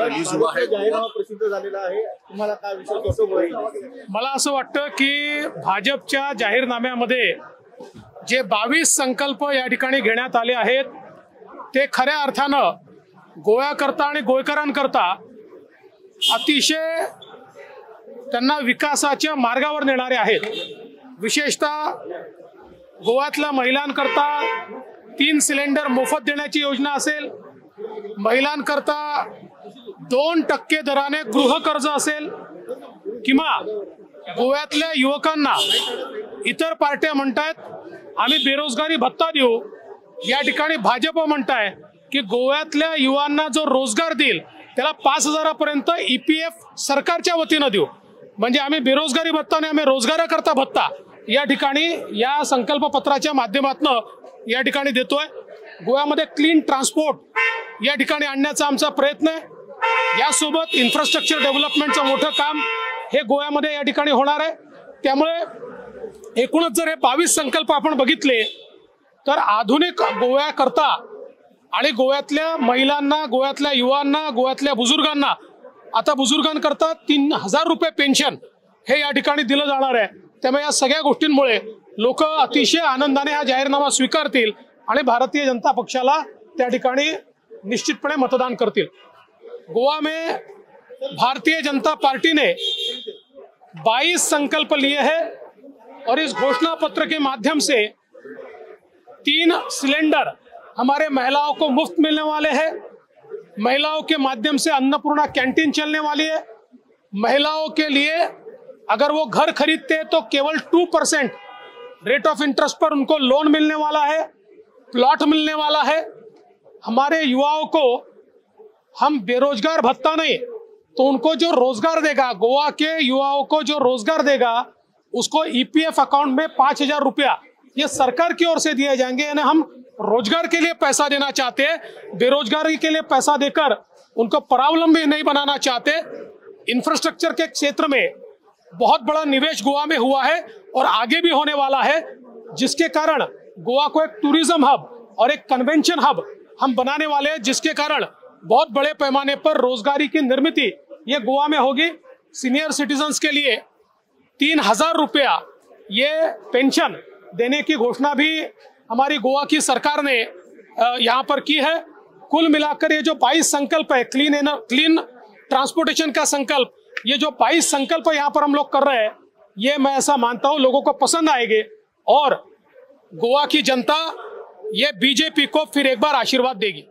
Release हुआ जाहीरनामा प्रसिद्ध झालेला आहे. तुम्हाला काय विषय कसं होईल मला असं वाटतं की भाजपच्या जाहीरनाम्यामध्ये जे बावीस संकल्प या ठिकाणी घेण्यात आले आहेत ते खऱ्या अर्थानं गोव्याकरता आणि गोयकरांकरता अतिशय त्यांना विकासाच्या मार्गावर नेणारे आहेत. विशेषतः गोव्यातल्या महिलांकरता तीन सिलेंडर मोफत देण्याची योजना असेल महिलांकरता दोन टक्के दराने गृहकर्ज असेल किंवा गोव्यातल्या युवकांना इतर पार्ट्या म्हणतायत आम्ही बेरोजगारी भत्ता देऊ. या ठिकाणी भाजप म्हणताय की गोव्यातल्या युवांना जो रोजगार देईल त्याला पाच हजारापर्यंत ई पी एफ सरकारच्या वतीनं देऊ. म्हणजे आम्ही बेरोजगारी भत्ता आणि आम्ही रोजगाराकरता भत्ता या ठिकाणी या संकल्पपत्राच्या माध्यमातून या ठिकाणी देतोय. गोव्यामध्ये क्लीन ट्रान्सपोर्ट या ठिकाणी आणण्याचा आमचा प्रयत्न आहे. यासोबत इन्फ्रास्ट्रक्चर डेव्हलपमेंटचं मोठं काम हे गोव्यामध्ये या ठिकाणी होणार आहे. त्यामुळे एकूणच जर हे बावीस संकल्प आपण बघितले तर आधुनिक गोव्याकरता आणि गोव्यातल्या महिलांना गोव्यातल्या युवांना गोव्यातल्या बुजुर्गांना आता बुजुर्गांकरता तीन हजार रुपये पेन्शन हे या ठिकाणी दिलं जाणार आहे. त्यामुळे या सगळ्या गोष्टींमुळे लोक अतिशय आनंदाने हा जाहीरनामा स्वीकारतील आणि भारतीय जनता पक्षाला त्या ठिकाणी निश्चितपणे मतदान करतील. गोवा में भारतीय जनता पार्टी ने 22 संकल्प लिए हैं और इस घोषणा पत्र के माध्यम से तीन सिलेंडर हमारे महिलाओं को मुफ़्त मिलने वाले हैं। महिलाओं के माध्यम से अन्नपूर्णा कैंटीन चलने वाली है। महिलाओं के लिए अगर वो घर खरीदते हैं तो केवल two percent rate of interest पर उनको लोन मिलने वाला है, प्लॉट मिलने वाला है। हमारे युवाओं को हम बेरोजगार भत्ता नहीं तो उनको जो रोज़गार देगा, गोवा के युवाओं को जो रोज़गार देगा, उसको ईपीएफ अकाउंट में पाँच हज़ार रुपया ये सरकार की ओर से दिए जाएँगे। यानी हम रोज़गार के लिए पैसा देना चाहते हैं बेरोजगारी के लिए पैसा देकर उनको परावलंबी नहीं बनाना चाहते। इंफ्रास्ट्रक्चर के क्षेत्र में बहुत बड़ा निवेश गोवा में हुआ है और आगे भी होने वाला है, जिसके कारण गोवा को एक टूरिज़्म हब और एक कन्वेंशन हब हम बनाने वाले हैं, जिसके कारण बहुत बड़े पैमाने पर रोजगारी की निर्मित ये गोवा में होगी। सीनियर सिटीजन्स के लिए तीन हज़ार रुपया ये पेंशन देने की घोषणा भी हमारी गोवा की सरकार ने यहाँ पर की है। कुल मिलाकर ये जो 22 संकल्प है क्लीन एनर क्लीन ट्रांसपोर्टेशन का संकल्प, ये जो 22 संकल्प यहाँ पर हम लोग कर रहे हैं, ये मैं ऐसा मानता हूँ लोगों को पसंद आएँगे। और गोवा की जनता ये बीजेपी को फिर एक बार आशीर्वाद देगी।